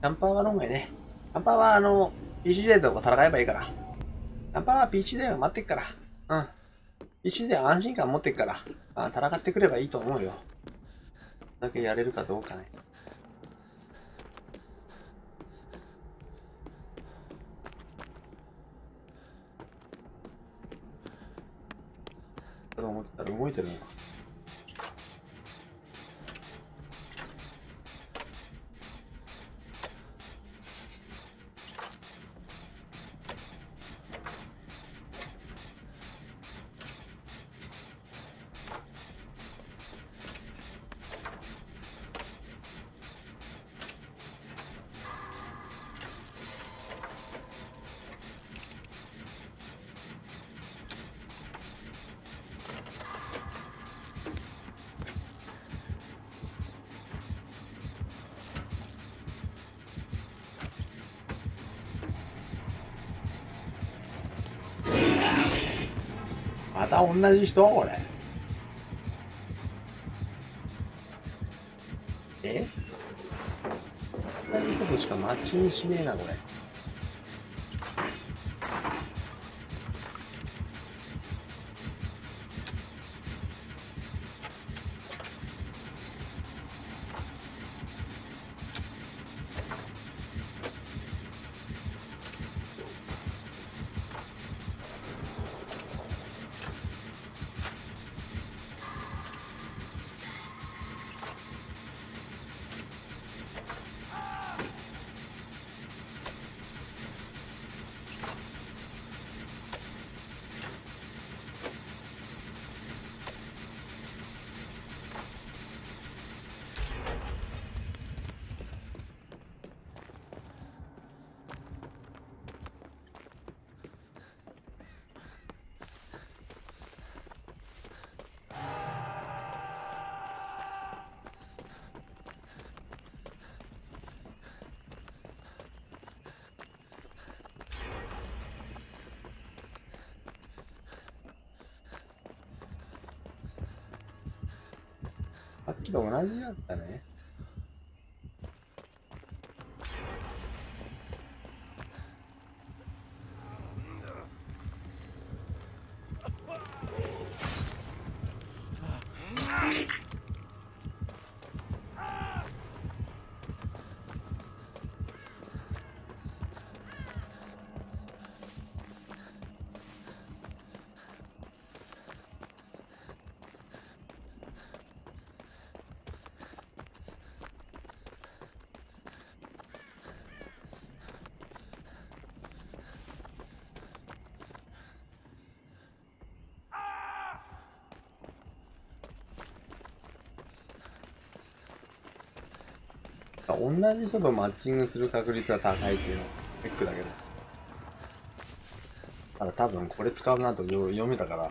キャンパーが論外ね。キャンパーはあの、PC でと戦えばいいから。キャンパーは PC で待ってっから。うん。PC で安心感持ってっから。あ戦ってくればいいと思うよ。だけやれるかどうかね。と思ってたら動いてるのか。た同じ人？これ。え？同じ人としかマッチングしねえな、これ。っきと同じだったね。同じ人とマッチングする確率が高いっていうのチェックだけど。ただ多分これ使うなと読めたから、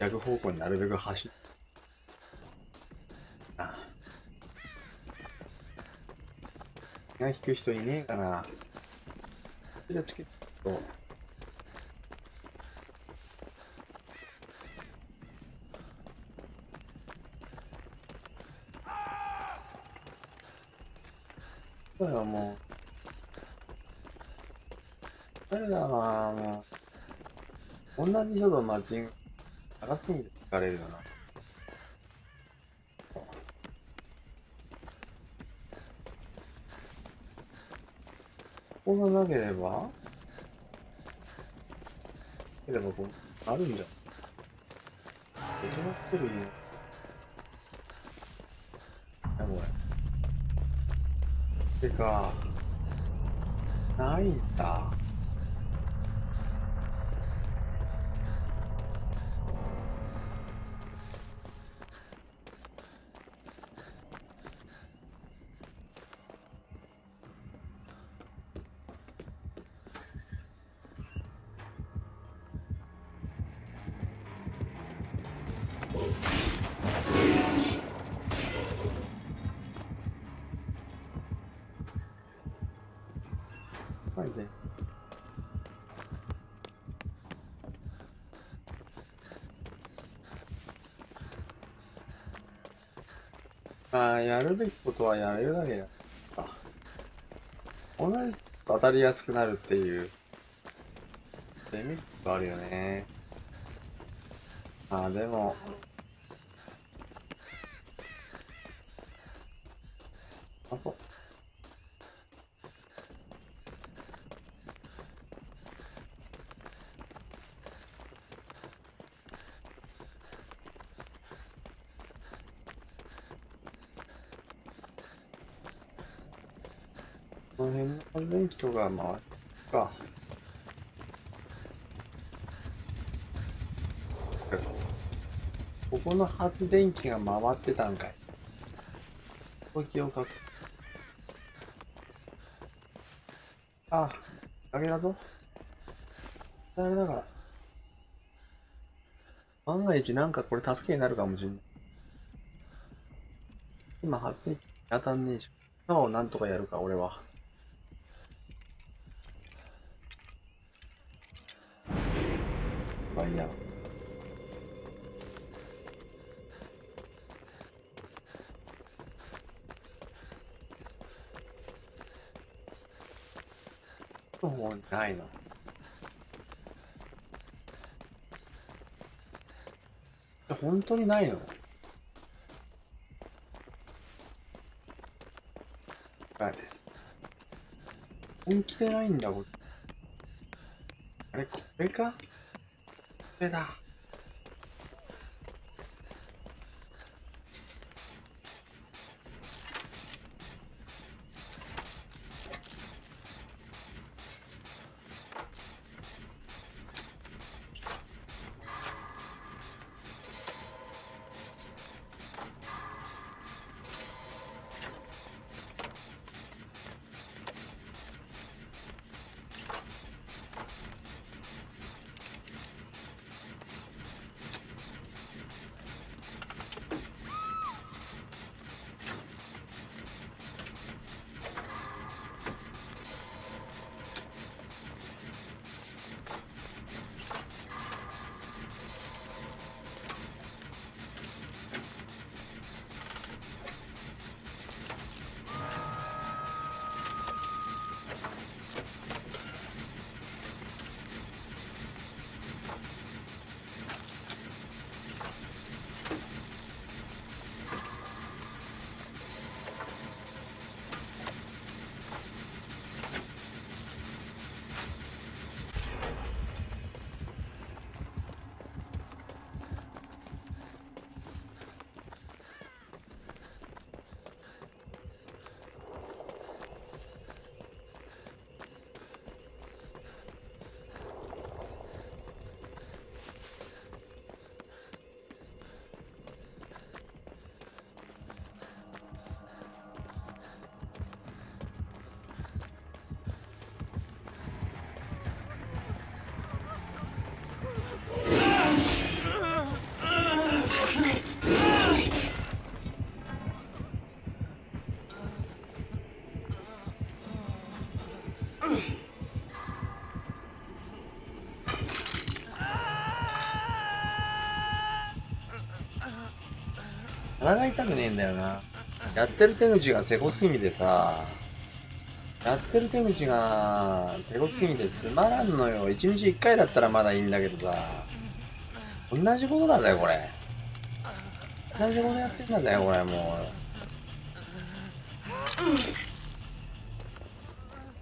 逆方向になるべく走っあが引く人いねえかな。これつけと、だよ、もう。誰だな、もう。同じ人とマッチング、高すぎて疲れるよな。ここがなければければこう、あるんじゃん。出来まってるよ。てか、ないんだ。ああ、やるべきことはやれるだけやった。同じ当たりやすくなるっていう、デメリットあるよね。ああ、でも、あ、そう。この辺の発電機とか回るか。ここの発電機が回ってたんかい。こ気をかく。あ、あげだぞ。あれだから。万が一なんかこれ助けになるかもしれない。今発電機当たんねえし。今をなんとかやるか、俺は。まあいいや。もうないの。本当にないの？はい。本気でないんだ、これ。あれ、これか？これだ。鼻が痛くねえんだよな。やってる手口がせこすぎてさ、やってる手口が手こすぎてつまらんのよ。一日一回だったらまだいいんだけどさ、同じことだぜ、これ。同じことやってんだぜ、これ、も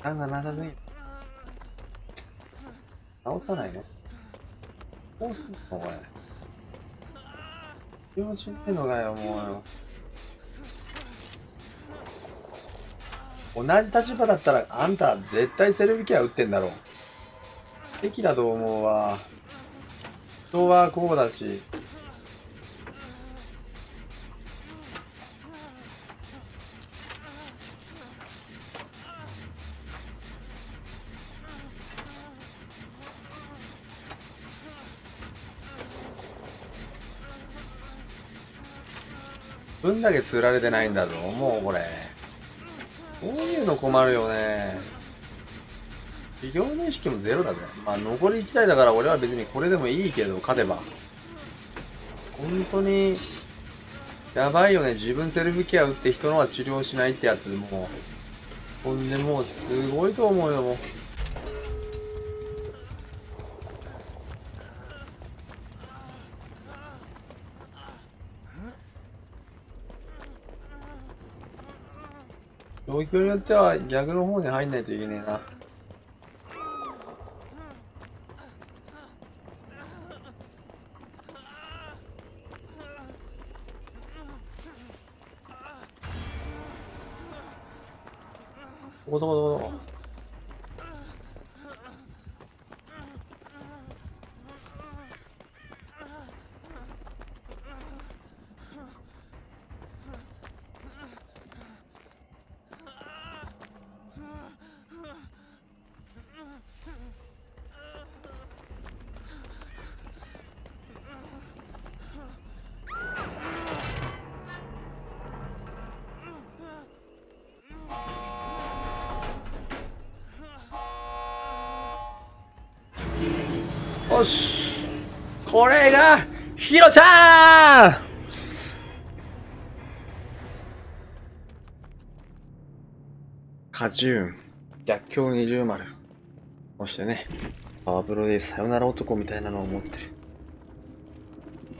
う。なんかなさすぎる。直さないの？どうすんのこれ。用知ってのがよ、もう。同じ立場だったら、あんた絶対セルビキア打ってんだろう。敵だと思うわ。人はこうだし。分だけ釣られてないんだぞ、もうこれ。こういうの困るよね。企業認識もゼロだぜ。まあ残り1台だから俺は別にこれでもいいけど、勝てば。本当に、やばいよね。自分セルフケア打って人のは治療しないってやつ、もうほんでもうすごいと思うよ、もう。状況によっては逆の方に入んないといけねえな。どこどこどこどこよし。これがヒロちゃん。カジューン。逆境二重丸。そしてねパワープロでさよなら男みたいなのを持ってる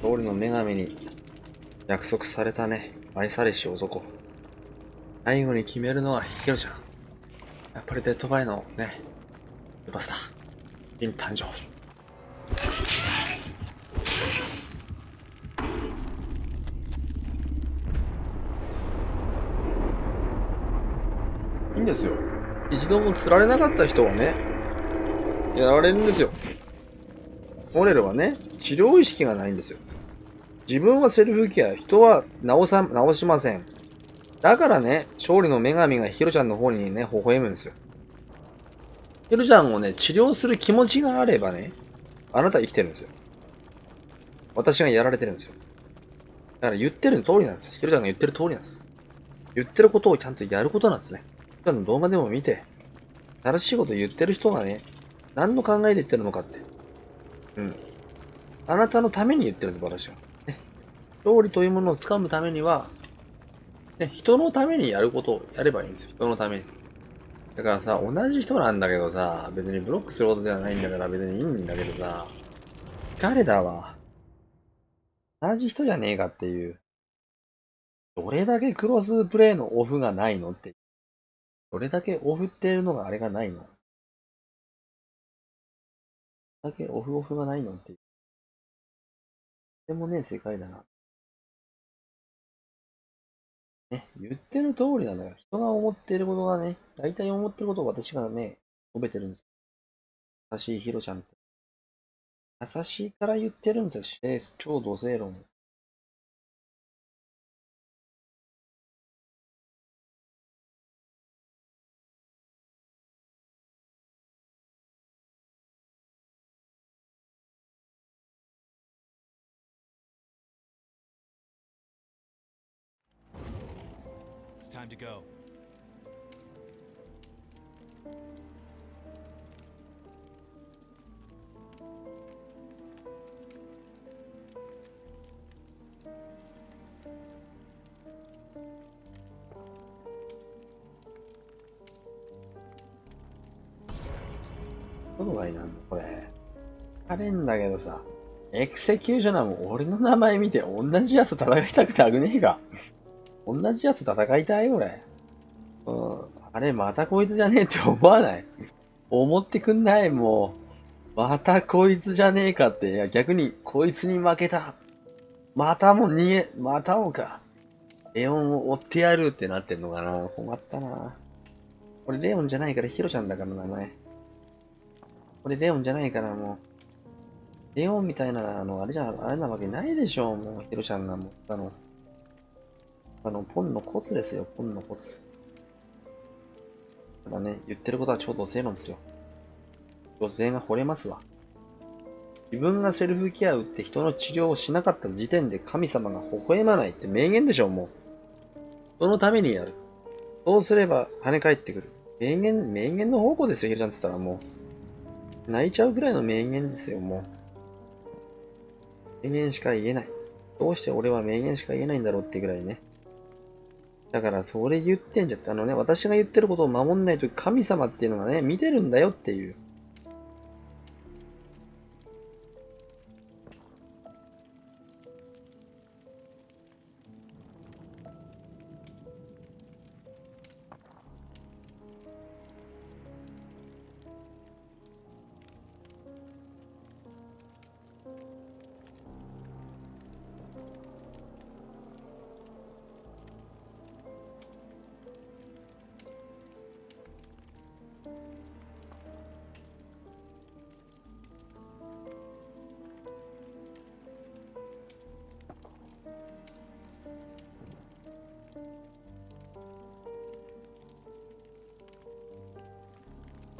通りの女神に約束されたね愛されし男。最後に決めるのはヒロちゃん。やっぱりデッドバイのねスーパースター金誕生。いいんですよ。一度も釣られなかった人はね、やられるんですよ。モレルはね、治療意識がないんですよ。自分はセルフケア、人は治さ、治しません。だからね、勝利の女神がヒロちゃんの方にね、微笑むんですよ。ヒロちゃんをね、治療する気持ちがあればね、あなた生きてるんですよ。私がやられてるんですよ。だから言ってる通りなんです。ヒロちゃんが言ってる通りなんです。言ってることをちゃんとやることなんですね。ヒロちゃんの動画でも見て、正しいこと言ってる人がね、何の考えで言ってるのかって。うん。あなたのために言ってるんです、私は。ね。勝利というものを掴むためには、ね、人のためにやることをやればいいんですよ。人のために。だからさ、同じ人なんだけどさ、別にブロックすることではないんだから別にいいんだけどさ、誰だわ。同じ人じゃねえかっていう。どれだけクロスプレイのオフがないのって。どれだけオフっていうのがあれがないのどれだけオフオフがないのって。でもね、世界だな。ね、言ってる通りなのよ、人が思ってることがね、大体思ってることを私がね、述べてるんです。優しいヒロちゃんって。優しいから言ってるんですよ、超土星論。Time to go. どこがいいなの？これ。あれんだけどさ、エクセキューショナーも俺の名前見て同じやつ戦いたくてあぐねえか。同じやつ戦いたい俺。うん。あれ、またこいつじゃねえって思わない？思ってくんないもう。またこいつじゃねえかって。いや、逆に、こいつに負けた。またも逃げ、またもか。レオンを追ってやるってなってんのかな困ったな。俺レオンじゃないからヒロちゃんだから名前。俺レオンじゃないからもう。レオンみたいな、あの、あれじゃ、あれなわけないでしょ、もう、ヒロちゃんが持ったの。あの、ポンのコツですよ、ポンのコツ。ただね、言ってることは超土星論ですよ。女性が惚れますわ。自分がセルフケアを打って人の治療をしなかった時点で神様が微笑まないって名言でしょ、もう。そのためにやる。そうすれば跳ね返ってくる。名言、名言の方向ですよ、ヒロちゃんって言ったらもう。泣いちゃうぐらいの名言ですよ、もう。名言しか言えない。どうして俺は名言しか言えないんだろうってぐらいね。だからそれ言ってんじゃって、あのね、私が言ってることを守んないと神様っていうのがね、見てるんだよっていう。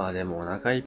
まあでもお腹いっぱい